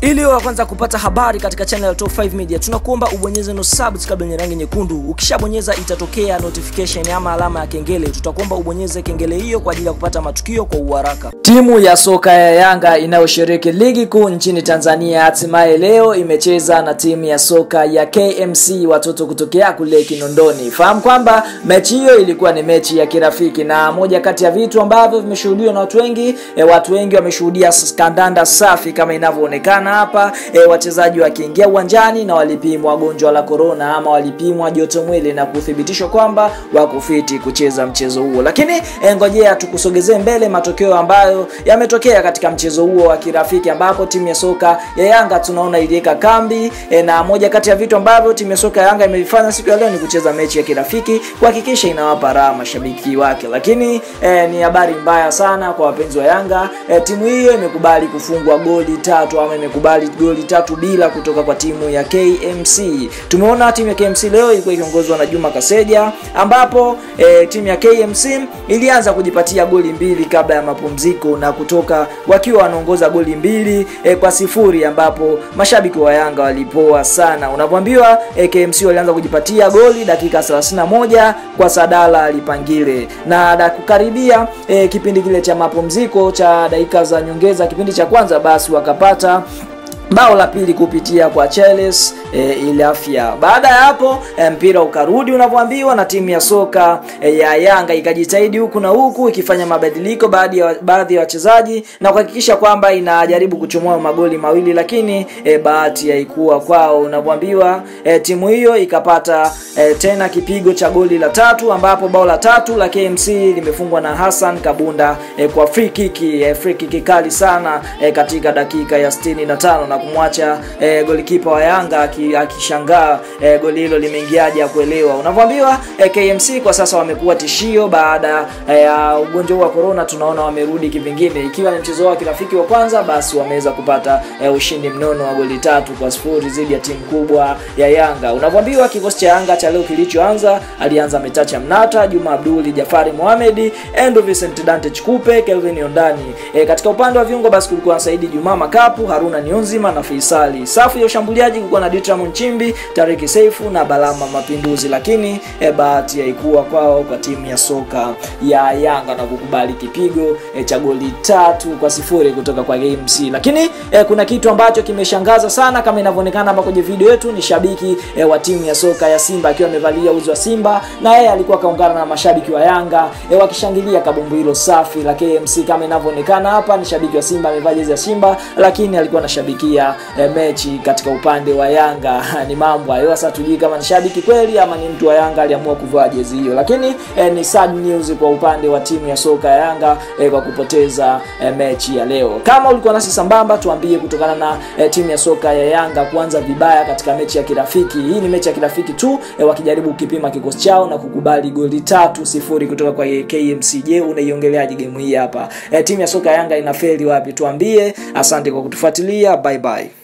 Ili wa kwanza kupata habari katika channel ya Top 5 Media, tunakuomba ubonyeze no subscribe yenye rangi nyekundu. Ukishabonyeza itatokea notification ama alama ya kengele. Tutakuomba ubonyeze kengele hiyo kwa ajili ya kupata matukio kwa uharaka. Timu ya soka ya Yanga inayoshiriki ligi kuu nchini Tanzania hatimaye leo imecheza na timu ya soka ya KMC watoto kutokea kule Kinondoni. Fahamu kwamba mechi hiyo ilikuwa ni mechi ya kirafiki, na moja kati ya vitu ambavyo vimeshuhudiwa na watu wengi e, watu wengi wameshuhudia kandanda safi kama inavyoonekana hapa e, wachezaji wakiingia uwanjani na walipimwa gonjwa la corona ama walipimwa joto mwili na kuthibitishwa kwamba wako fiti kucheza mchezo huo. Lakini e, ngojea tukusogezee mbele matokeo ambayo yametokea katika mchezo huo wa kirafiki ambapo timu ya soka ya Yanga tunaona iliweka kambi e, na moja kati ya vitu ambavyo timu ya soka ya Yanga imevifanya siku ya leo ni kucheza mechi ya kirafiki kuhakikisha inawapa raha mashabiki wake. Lakini e, ni habari mbaya sana kwa wapenzi wa Yanga. E, timu hiyo imekubali kufungwa goli tatu ama imekubali goli tatu bila kutoka kwa timu ya KMC. Tumeona timu ya KMC leo ilikuwa ikiongozwa na Juma Kaseja ambapo e, timu ya KMC ilianza kujipatia goli mbili kabla ya mapumziko na kutoka wakiwa wanaongoza goli mbili e, kwa sifuri ambapo mashabiki wa Yanga walipoa sana. Unavyoambiwa e, KMC walianza kujipatia goli dakika 31 kwa Sadala Alipangile na da kukaribia e, kipindi kile cha mapumziko cha dakika za nyongeza kipindi cha kwanza basi wakapata bao la pili kupitia kwa Charles e, Ilafia. Baada ya hapo e, mpira ukarudi unavyoambiwa na timu ya soka e, ya Yanga ikajitahidi huku na huku ikifanya mabadiliko baadhi ya baadhi ya wachezaji na kuhakikisha kwamba inajaribu kuchomoa magoli mawili, lakini e, bahati haikuwa kwao. Unavyoambiwa e, timu hiyo ikapata e, tena kipigo cha goli la tatu ambapo bao la tatu la KMC limefungwa na Hassan Kabunda e, kwa free kick e, free kick kali sana e, katika dakika ya 65 na kumwacha e, golikipa wa Yanga akishangaa e, goli hilo limeingiaje kuelewa. Unavyoambiwa e, KMC kwa sasa wamekuwa tishio baada ya e, ugonjwa wa corona, tunaona wamerudi kivingine. Ikiwa ni mchezo wao kirafiki wa kwanza, basi wameweza kupata e, ushindi mnono wa goli tatu kwa sifuri dhidi ya timu kubwa ya Yanga. Unavyoambiwa kikosi cha Yanga cha leo kilichoanza, alianza Metacha Mnata, Juma Abduli, Jafari Mohamed, Endo Vincent Dante Chikupe, Kelvin Ondani. E, katika upande wa viungo basi kulikuwa Saidi Juma Makapu, Haruna Nionzima na Faisali. Safu ya ushambuliaji kulikuwa na Ditram Nchimbi, Tariki Seifu na Balama Mapinduzi, lakini e, bahati haikuwa kwao kwa timu ya soka ya Yanga na kukubali kipigo e, cha goli tatu kwa sifuri kutoka kwa KMC. Lakini e, kuna kitu ambacho kimeshangaza sana kama inavyoonekana hapa kwenye video yetu, ni shabiki e, wa timu ya soka ya Simba akiwa amevalia uzi wa Simba na yeye alikuwa kaungana na mashabiki wa Yanga e, wakishangilia kabumbu hilo safi la KMC. Kama inavyoonekana hapa, ni shabiki wa Simba amevaa jezi ya Simba, lakini alikuwa anashabikia e, mechi katika upande wa Yanga. ni mambo hayo sasa, tujui kama ni shabiki kweli ama ni mtu wa Yanga aliamua kuvaa jezi hiyo, lakini e, ni sad news kwa upande wa timu ya soka ya Yanga e, kwa kupoteza e, mechi ya leo. Kama ulikuwa nasi sambamba, tuambie kutokana na e, timu ya soka ya Yanga kuanza vibaya katika mechi ya kirafiki. Hii ni mechi ya kirafiki tu e, wakijaribu kukipima kikosi chao na kukubali goli tatu sifuri kutoka kwa KMC. Je, unaiongeleaje game hii hapa? E, timu ya soka ya Yanga inafeli wapi? Tuambie. Asante kwa kutufuatilia, bye bye.